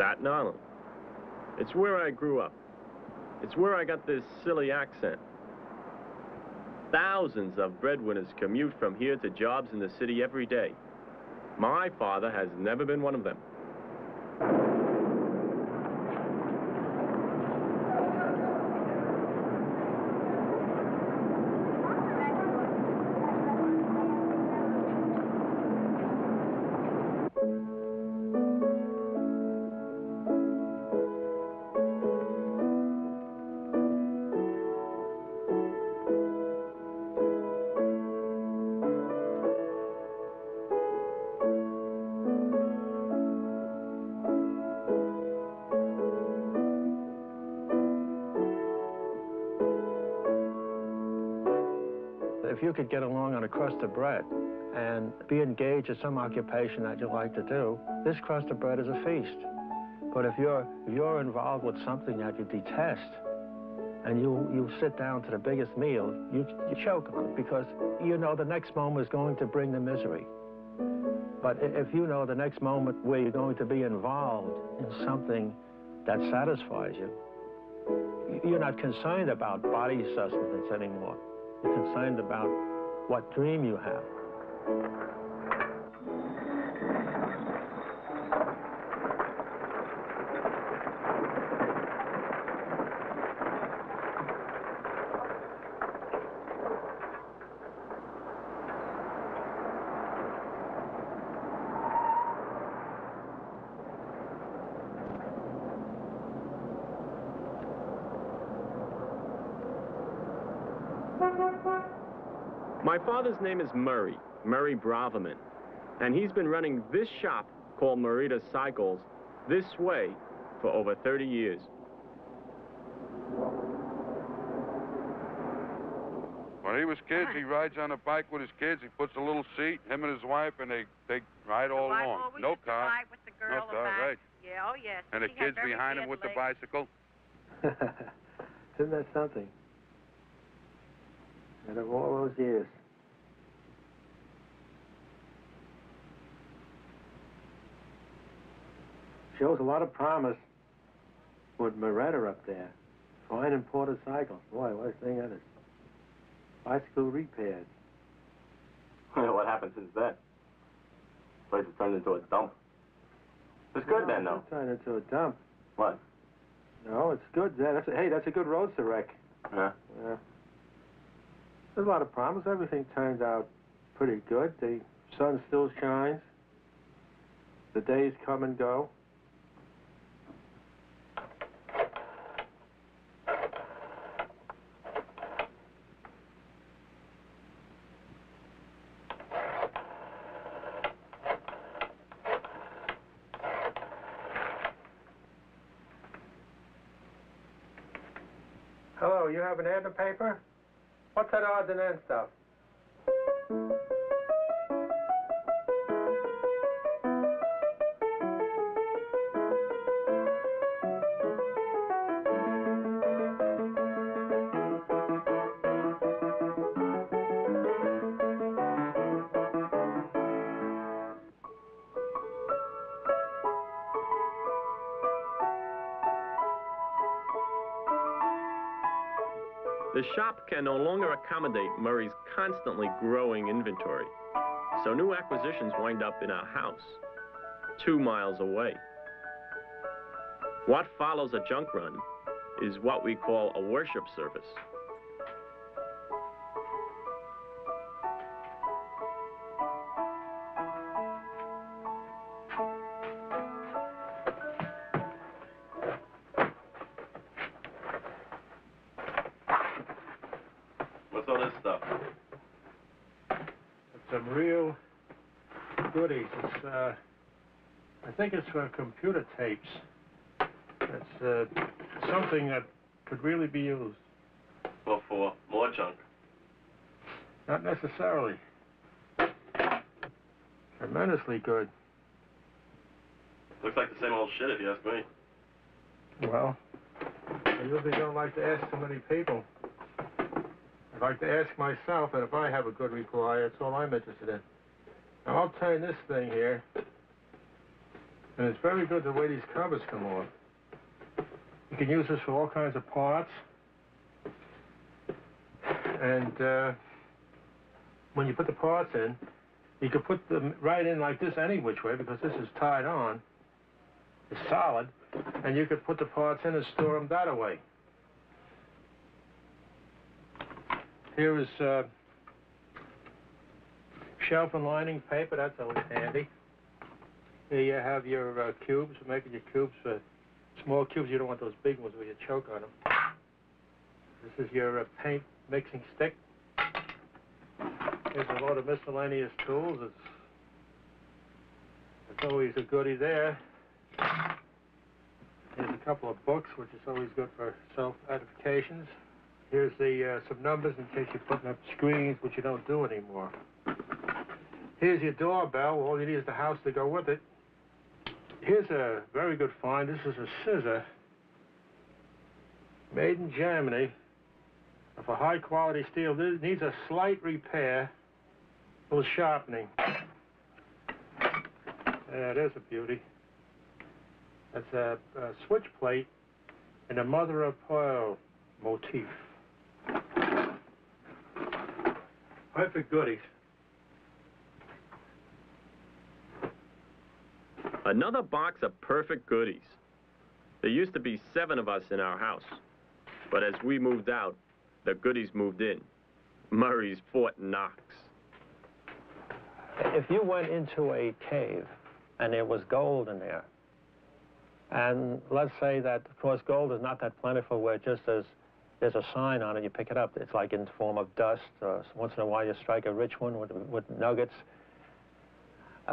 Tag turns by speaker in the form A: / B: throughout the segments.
A: Staten Island. It's where I grew up. It's where I got this silly accent. Thousands of breadwinners commute from here to jobs in the city every day. My father has never been one of them.
B: If you could get along on a crust of bread and be engaged in some occupation that you like to do, this crust of bread is a feast. But if you're, if you're involved with something that you detest, and you, you sit down to the biggest meal, you, you choke on it because you know the next moment is going to bring the misery. But if you know the next moment where you're going to be involved in something that satisfies you, you're not concerned about body sustenance anymore. Concerned about what dream you have.
A: My father's name is Murray, Murray Braverman, and he's been running this shop called Murita Cycles this way for over 30 years.
C: When he was kids, he rides on a bike with his kids. He puts a little seat, him and his wife, and they, they ride all
D: the
C: along. No
D: used to
C: car.
D: ride with the girl
C: car,
D: about.
C: right.
D: Yeah, oh yes.
C: And the
D: She had
C: kids behind him
D: bad
C: with the bicycle.
B: Isn't that something? And of all those years. Shows a lot of promise with Murita up there. Fine imported cycles. Boy, what a thing that is. Bicycle repairs.
E: what happened since then? Place has turned into a dump. It's good then, though.
B: It's turned into a dump.
E: What?
B: No, it's good. That- That's a, hey, that's a good roadster wreck.
E: Yeah.
B: Yeah. There's a lot of promise. Everything turned out pretty good. The sun still shines. The days come and go. Hello, you have an ad in the paper? What's that odds and ends stuff?
A: Can no longer accommodate Murray's constantly growing inventory, so new acquisitions wind up in our house, two miles away. What follows a junk run is what we call a worship service.
B: Think it's for computer tapes. It's uh, something that could really be used.
E: Well, for more junk.
B: Not necessarily. Tremendously good.
E: Looks like the same old shit, if you ask me.
B: Well, I usually don't like to ask too many people. I'd like to ask myself, and if I have a good reply, that's all I'm interested in. Now, I'll turn this thing here, And it's very good the way these covers come off. You can use this for all kinds of parts. And uh, when you put the parts in, you can put them right in like this any which way because this is tied on. It's solid. And you could put the parts in and store them that way. Here is uh, shelf and lining paper. That's always handy. Here you have your uh, cubes, making your cubes for small cubes. You don't want those big ones where you choke on them. This is your uh, paint mixing stick. Here's a load of miscellaneous tools. It's, it's always a goodie there. Here's a couple of books, which is always good for self-edifications. Here's the uh, some numbers in case you're putting up screens, which you don't do anymore. Here's your doorbell. All you need is the house to go with it. Here's a very good find. This is a scissor made in Germany of a high quality steel. This needs a slight repair, a little sharpening. Yeah, there's a beauty. That's a, a switch plate in a mother of pearl motif. Perfect goodies.
A: Another box of perfect goodies. There used to be seven of us in our house. But as we moved out, the goodies moved in. Murray's Fort Knox.
B: If you went into a cave and there was gold in there, and let's say that, of course, gold is not that plentiful where just as there's a sign on it, you pick it up. It's like in the form of dust. Once in a while, you strike a rich one with, with nuggets.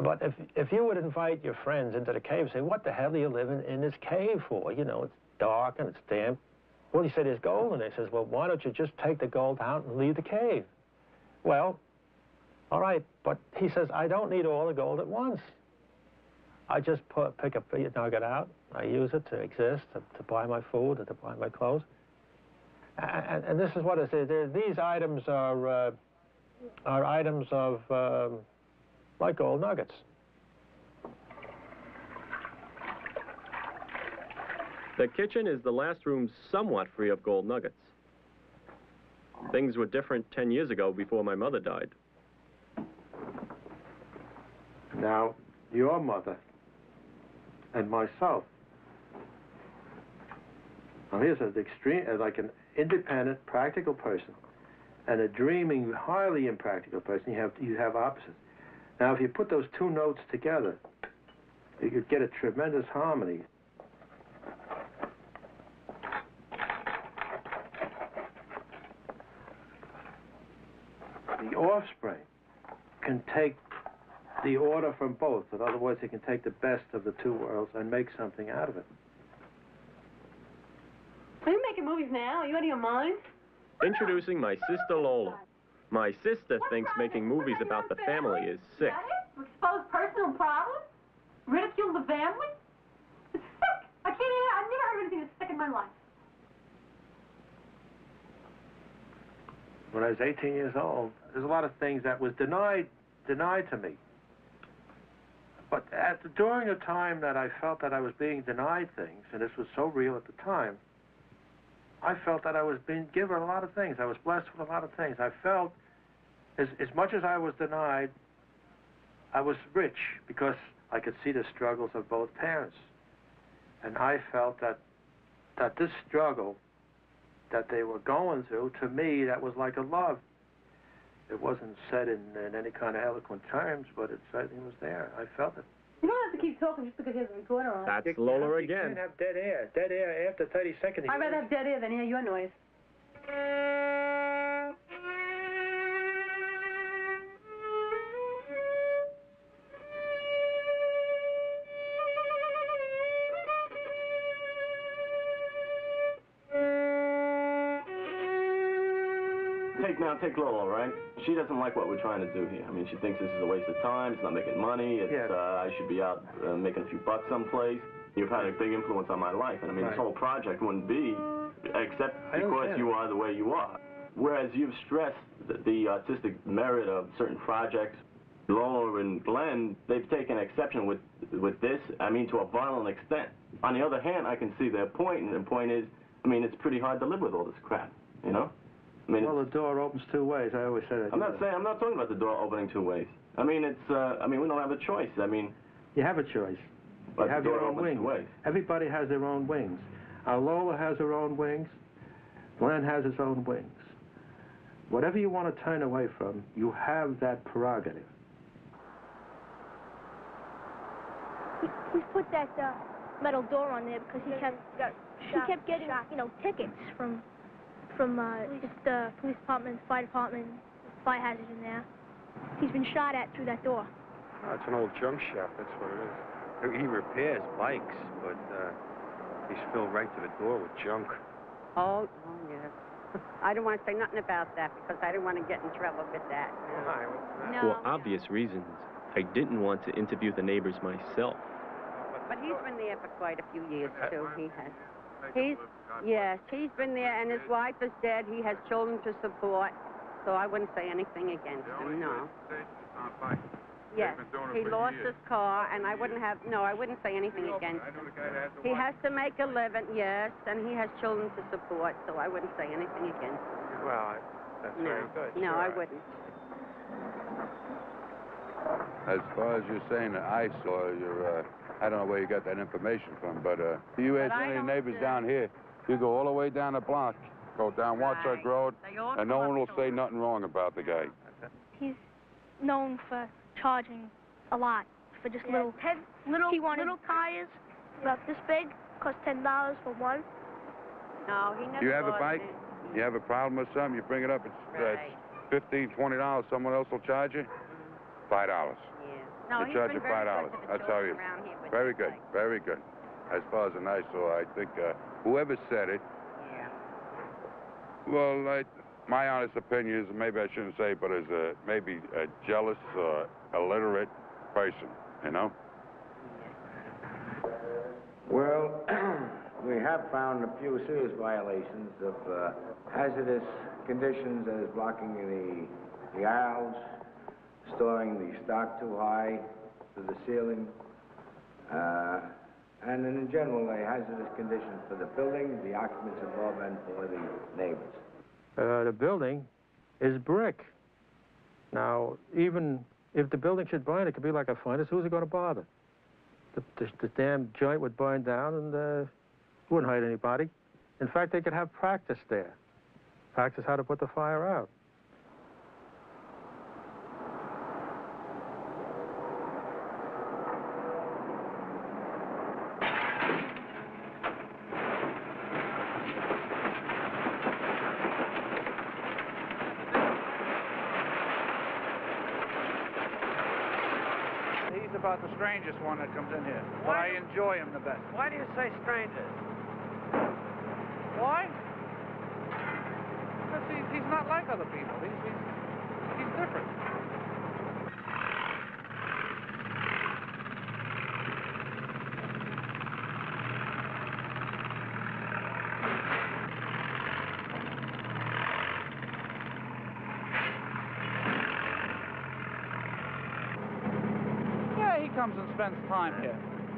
B: But if, if you would invite your friends into the cave, say, what the hell are you living in this cave for? You know, it's dark and it's damp. Well, he said, there's gold And. He says, well, why don't you just take the gold out and leave the cave? Well, all right, but he says, I don't need all the gold at once. I just put, pick a nugget out. I use it to exist, to, to buy my food, to buy my clothes. And, and this is what is. There- These items are, uh, are items of, um, like gold nuggets.
A: The kitchen is the last room somewhat free of gold nuggets. Things were different 10 years ago before my mother died.
B: Now, your mother and myself. Now, here's an extreme, uh, like an independent, practical person, and a dreaming, highly impractical person. You have you have opposites. Now, if you put those two notes together, you could get a tremendous harmony. The offspring can take the order from both. In other words, they can take the best of the two worlds and make something out of it.
D: Are you making movies now? Are you out of your mind?
A: Introducing my sister Lola. My sister thinks making movies about the family is sick.
D: That? Expose personal problems? Ridicule the family? It's sick. I can't even, I've never heard anything that's sick in my life.
B: When I was 18 years old, there's a lot of things that was denied denied to me. But at the, during a time that I felt that I was being denied things, and this was so real at the time, I felt that I was being given a lot of things. I was blessed with a lot of things. I felt, as, as much as I was denied, I was rich because I could see the struggles of both parents. And I felt that, that this struggle that they were going through, to me, that was like a love. It wasn't said in, in any kind of eloquent terms, but it certainly was there. I felt it.
D: You don't have to keep talking just because he has a recorder on.
A: That's
B: You
A: Lola
B: can't- You
A: again.
B: can't have dead air. Dead air after 30 seconds.
D: I'd rather have dead air than hear your noise.
E: Take now, take Lola, right? She doesn't like what we're trying to do here. I mean, she thinks this is a waste of time. It's not making money. It's
B: Yeah.
E: uh, I should be out uh, making a few bucks someplace. You've had a big influence on my life, and I mean,
B: Right.
E: this whole project wouldn't be except because you are the way you are. Whereas you've stressed the, the artistic merit of certain projects, Lola and Glenn, they've taken exception with with this. I mean, to a violent extent. On the other hand, I can see their point, and the point is, I mean, it's pretty hard to live with all this crap. You know? I mean,
B: Well, the door opens two ways. I always say that.
E: I'm not saying I'm not talking about the door opening two ways. I mean, it's. Uh, I mean, we don't have a choice. I mean,
B: You have a choice.
E: but
B: you have your own wings. Everybody has their own wings. Our Lola has her own wings. Glenn has his own wings. Whatever you want to turn away from, you have that prerogative.
F: He, he's put that uh, metal door on there because he kept got, he kept getting you know tickets from from uh, just the police department, fire department, fire hazard in there. He's been shot at through that door.
G: Oh, it's an old junk shop, that's what it is. He repairs bikes, but uh, he's filled right to the door with junk.
H: Oh, oh, yes. I don't want to say nothing about that because I don't want to get in trouble with that. No.
A: For obvious reasons, I didn't want to interview the neighbors myself.
H: But he's been there for quite a few years, too. He has. He's, yes, he's been there, and his wife is dead. He has children to support, so I wouldn't say anything against him, no. Yes, he lost his car, and I wouldn't have, no, I wouldn't say anything against him. He has to make a living, yes, and he has children to support, so I wouldn't say anything against him.
G: Well, that's
H: No,
G: very good.
H: no,
G: sure.
H: I wouldn't.
C: As far as you're saying that I saw, you're, uh, I don't know where you got that information from, but uh, you ask
H: But
C: any of
H: don't,
C: neighbors
H: uh,
C: down here, you go all the way down the block, go down Watchung
H: Right.
C: Road, and no one will say nothing wrong about the guy.
F: He's known for charging a lot for just little
D: Ten little,
F: He wanted-
D: little tires.
F: about this big, cost ten dollars for one.
H: No, he never
C: You have a bike?
H: it.
C: You have a problem with something, you bring it up, it's, uh, it's fifteen, twenty dollars, someone else will charge you? Five dollars.
H: Yeah. No,
C: They charge
H: been
C: you five dollars.
H: to the
C: That's how he
H: children here
C: Very good,
H: bike.
C: very good. As far as an eyesore, I think, uh, whoever said it,
H: Yeah.
C: well, I, my honest opinion is, maybe I shouldn't say, but as a, maybe a jealous, uh, illiterate person, you know?
I: Well, we have found a few serious violations of uh, hazardous conditions as blocking the, the aisles, storing the stock too high to the ceiling, uh, and in general, a hazardous condition for the building, the occupants involved, and for the neighbors.
B: Uh, the building is brick. Now, even if the building should burn, it could be like a furnace. Who's it going to bother? The, the, the damn joint would burn down and uh, wouldn't hurt anybody. In fact, they could have practice there. Practice how to put the fire out.
J: He's about the strangest one that comes in here. But I enjoy him the best.
G: Why do you say strangers?
J: Why? Because he's, he's not like other people. He's, he's, he's different. Yeah, he comes and spends time here.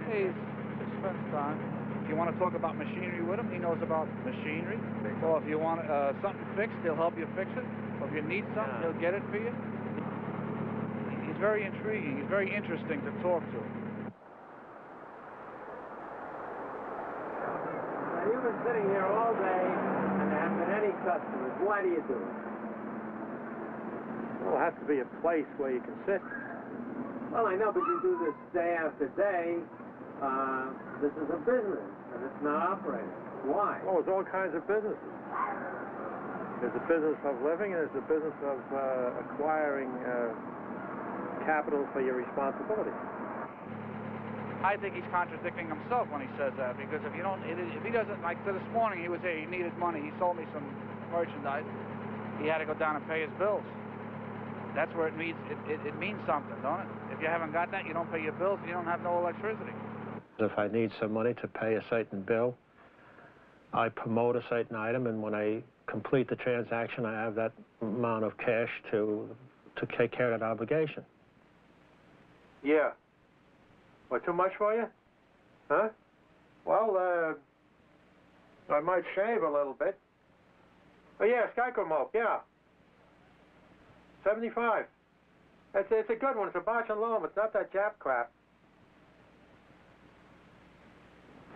J: He's, he spends time. If you want to talk about machinery with him, he knows about machinery. Or if you want uh, something fixed, he'll help you fix it. Or if you need something, he'll get it for you. He's very intriguing. He's very interesting to talk to.
G: Now, you've been sitting here all day, and there haven't been any customers. Why do you do it?
B: Well, it has to be a place where you can sit.
G: Well, I know, but you do this day after day. Uh, this is a business, and it's not operating. Why?
B: Oh, there's all kinds of businesses. There's a business of living, and there's a business of uh, acquiring uh, capital for your responsibility.
J: I think he's contradicting himself when he says that because if you don't, if he doesn't, like so this morning he was here, he needed money. He sold me some merchandise. He had to go down and pay his bills. That's where it means it, it, it means something, don't it? If you haven't got that, you don't pay your bills, you don't have no electricity.
B: If I need some money to pay a certain bill, I promote a certain item, and when I complete the transaction, I have that amount of cash to to take care of that obligation. Yeah. What, too much for you? Huh? Well, uh, I might shave a little bit. Oh, yeah, Skycomoke, yeah. 75. It's, it's a good one. It's a Bausch and Lomb. It's not that Jap crap.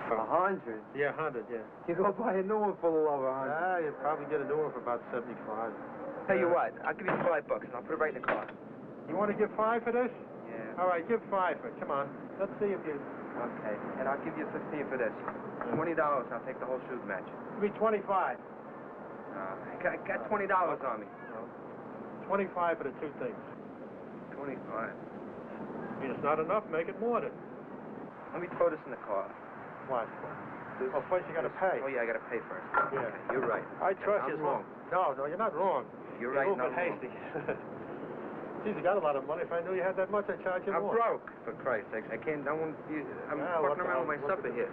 G: A hundred?
B: Yeah, 100, yeah.
G: You go buy a new one for a little over a hundred.
B: Ah, you'd probably get a new one for about 75.
G: Tell you what, I'll give you five bucks and I'll put it right in the car.
B: You want to give five for this?
G: Yeah.
B: All right, give five for it. Come on. Let's see if you...
G: Okay. And I'll give you fifteen for this. Twenty dollars. I'll take the whole shoot match.
B: Be 25.
G: Uh, I got, got twenty dollars on me.
B: 25 for the two things.
G: Twenty-five.
B: I mean, it's not enough. Make it more than...
G: Let me throw this in the car.
B: What?
G: This-
B: Oh, first you got to pay.
G: Oh yeah, I gotta pay first.
B: Yeah.
G: Okay, you're right.
B: I trust you.
G: wrong.
B: No, no, you're not wrong.
G: You're right.
B: You're
G: and
B: a
G: I'm
B: little
G: wrong.
B: hasty. Geez, you got a lot of money. If I knew you had that much, I'd charge you
G: I'm
B: more.
G: broke, for Christ's sake. I can't. I won't. You, I'm
B: Yeah,
G: fucking around with my supper here.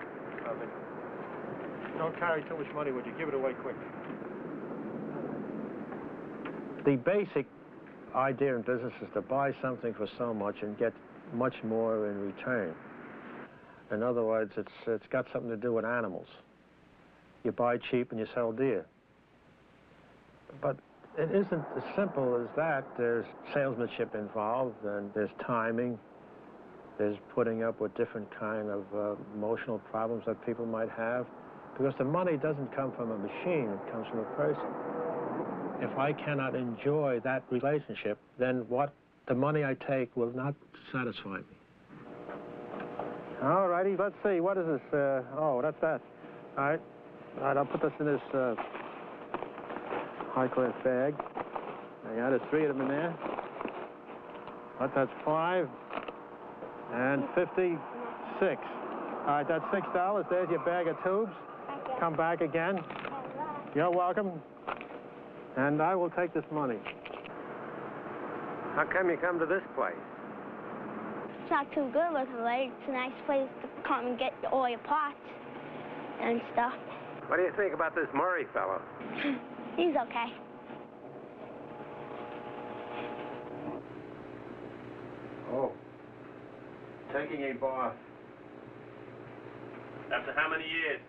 B: Don't carry too much money would you. Give it away quick. The basic idea in business is to buy something for so much and get much more in return. In other words, it's, it's got something to do with animals. You buy cheap and you sell dear. But it isn't as simple as that. There's salesmanship involved, and there's timing. There's putting up with different kind of uh, emotional problems that people might have. Because the money doesn't come from a machine, it comes from a person. If I cannot enjoy that relationship, then what the money I take will not satisfy me. All righty, let's see. What is this? Uh, oh, that's that. All right. All right, I'll put this in this uh, high-class bag. I added three of them in there. What, that's five and 56. All right, that's $6. There's your bag of tubes. Come back again. You're welcome. And I will take this money.
G: How come you come to this place?
F: It's not too good looking, right? It's a nice place to come and get all your parts and stuff.
G: What do you think about this Murray fellow?
F: He's okay.
B: Oh. Taking a bath.
E: After how many years?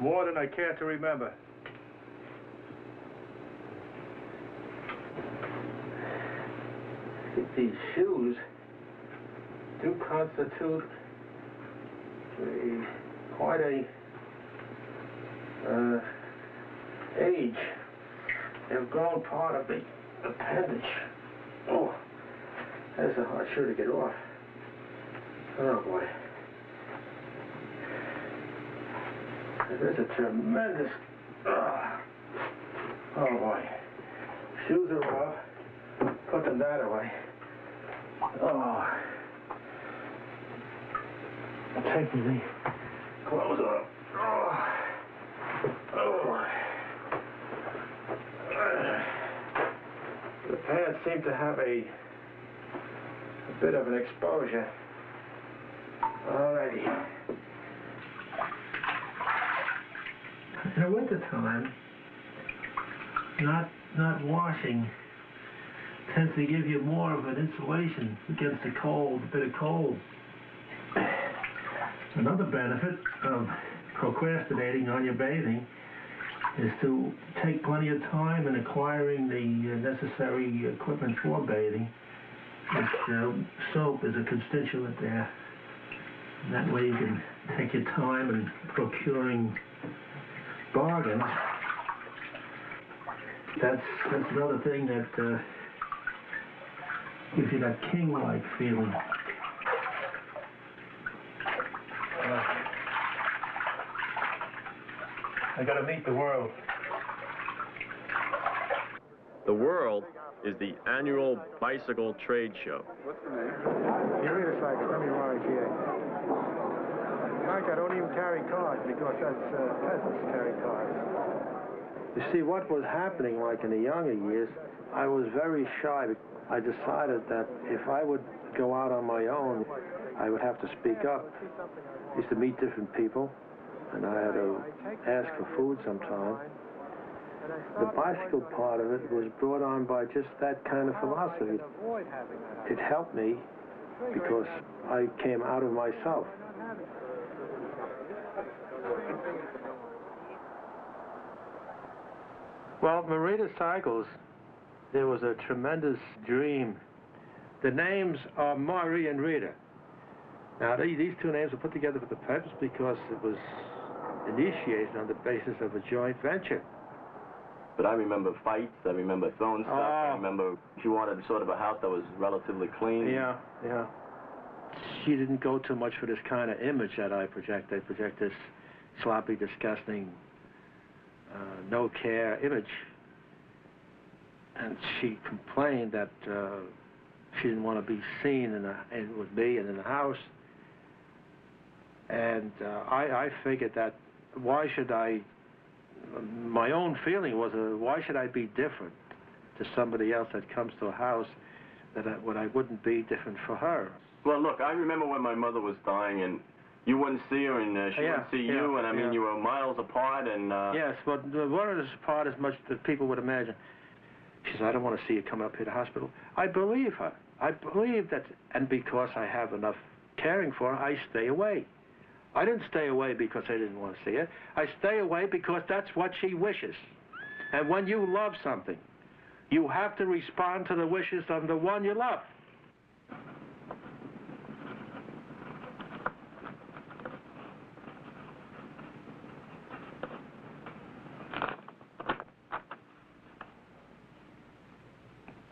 B: More than I care to remember. These shoes do constitute a, quite a uh, age. They've grown part of the appendage. Oh, that's a hard shoe to get off. Oh boy. There's a tremendous. Oh boy. Shoes are off. Putting that away. Oh. Taking the clothes off. Oh. Oh. The pants seem to have a, a bit of an exposure. Alrighty. In the wintertime, not not washing tends to give you more of an insulation against the cold, a bit of cold. Another benefit of procrastinating on your bathing is to take plenty of time in acquiring the uh, necessary equipment for bathing. Which, uh, soap is a constituent there. And that way you can take your time in procuring bargains. That's, that's another thing that uh, gives you that king-like feeling. I gotta meet the world.
A: The World is the annual bicycle trade show.
B: What's the name? Urea like WRGA. Mike, I don't even carry cards because that's uh, peasants carry cards. You see, what was happening, like in the younger years, I was very shy. I decided that if I would go out on my own, I would have to speak up. I used to meet different people, and I had to ask for food sometime. the bicycle part of it was brought on by just that kind of philosophy. It helped me because I came out of myself. Well, Murita Cycles, there was a tremendous dream. The names are Murray and Rita. Now, these two names were put together for the purpose because it was initiated on the basis of a joint venture.
E: But I remember fights. I remember throwing stuff. I
B: Oh.
E: remember she wanted sort of a house that was relatively clean.
B: Yeah, yeah. She didn't go too much for this kind of image that I project. I project this sloppy, disgusting, uh, no care image. And she complained that uh, she didn't want to be seen in, a, in with me and in the house. And uh, I, I figured that why should I? My own feeling was, uh, why should I be different to somebody else that comes to a house that I, what I wouldn't be different for her?
E: Well, look, I remember when my mother was dying, and you wouldn't see her, and uh, she
B: Yeah,
E: wouldn't see
B: yeah,
E: you, and I mean,
B: yeah.
E: you were miles apart, and uh,
B: Yes, but the one of this part as much that people would imagine. Says, I don't want to see you come up here to hospital. I believe her. I believe that, and because I have enough caring for her, I stay away. I didn't stay away because I didn't want to see her. I stay away because that's what she wishes. And when you love something, you have to respond to the wishes of the one you love.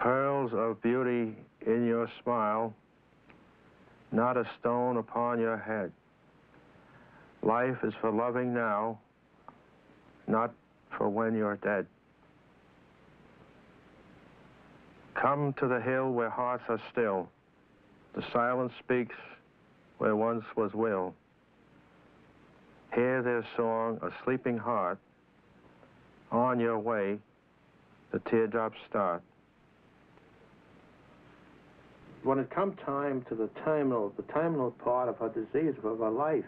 B: Pearls of beauty in your smile, not a stone upon your head. Life is for loving now, not for when you're dead. Come to the hill where hearts are still. The silence speaks where once was will. Hear their song, a sleeping heart. On your way, the teardrops start. When it come time to the terminal, the terminal part of her disease, of her life,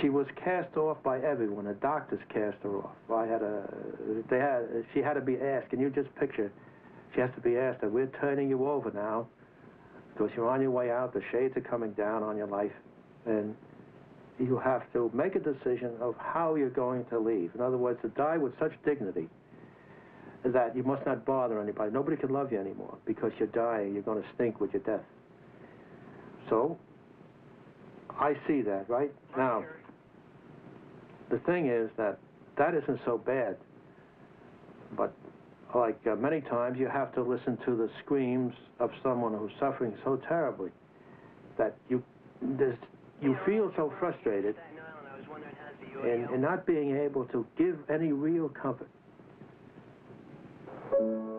B: she was cast off by everyone. The doctors cast her off. I had a, they had, she had to be asked. Can you just picture? She has to be asked that we're turning you over now because you're on your way out. The shades are coming down on your life, and you have to make a decision of how you're going to leave. In other words, to die with such dignity that you must not bother anybody. Nobody can love you anymore because you're dying. You're going to stink with your death. So, I see that, right? Now, the thing is that that isn't so bad. But like uh, many times, you have to listen to the screams of someone who's suffering so terribly that you there's, you feel so frustrated in, in not being able to give any real comfort. You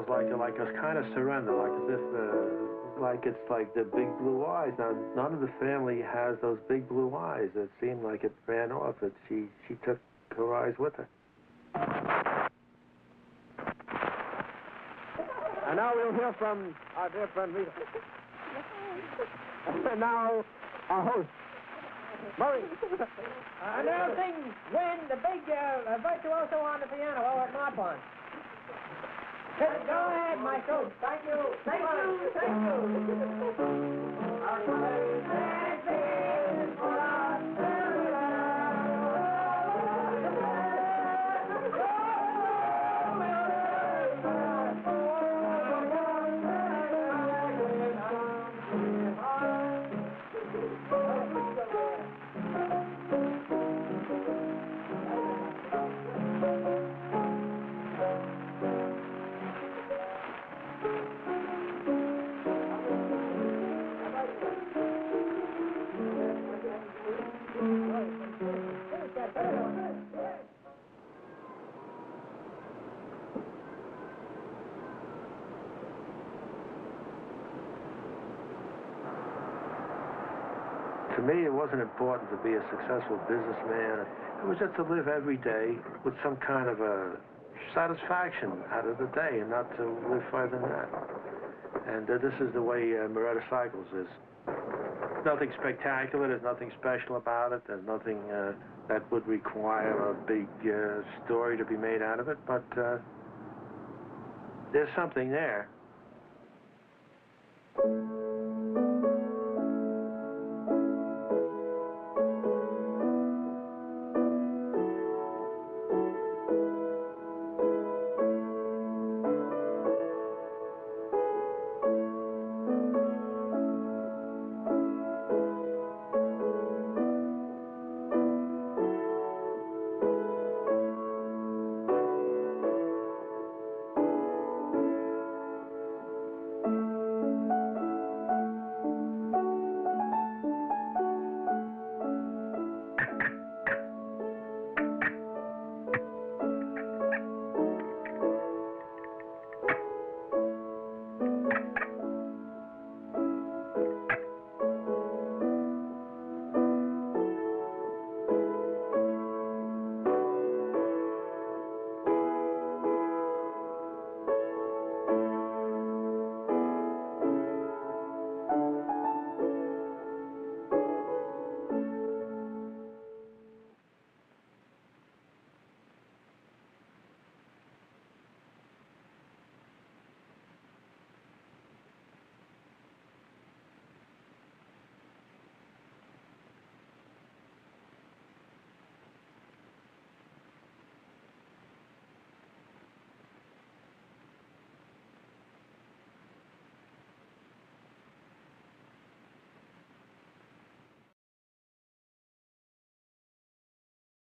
B: was like a, like a kind of surrender, like as if, uh, like it's like the big blue eyes. Now, none of the family has those big blue eyes. It seemed like it ran off. It, she, she took her eyes with her.
G: And now we'll hear from our dear friend Rita. and now, our host, Murray.
K: And now sing Win, the big uh, virtuoso on the piano at Marpon. Go ahead, Michael. Thank you. Thank you. Thank
B: To me, it wasn't important to be a successful businessman. It was just to live every day with some kind of a satisfaction out of the day and not to live further than that. And uh, this is the way uh, Murita Cycles is. Nothing spectacular, there's nothing special about it, there's nothing uh, that would require a big uh, story to be made out of it, but uh, there's something there.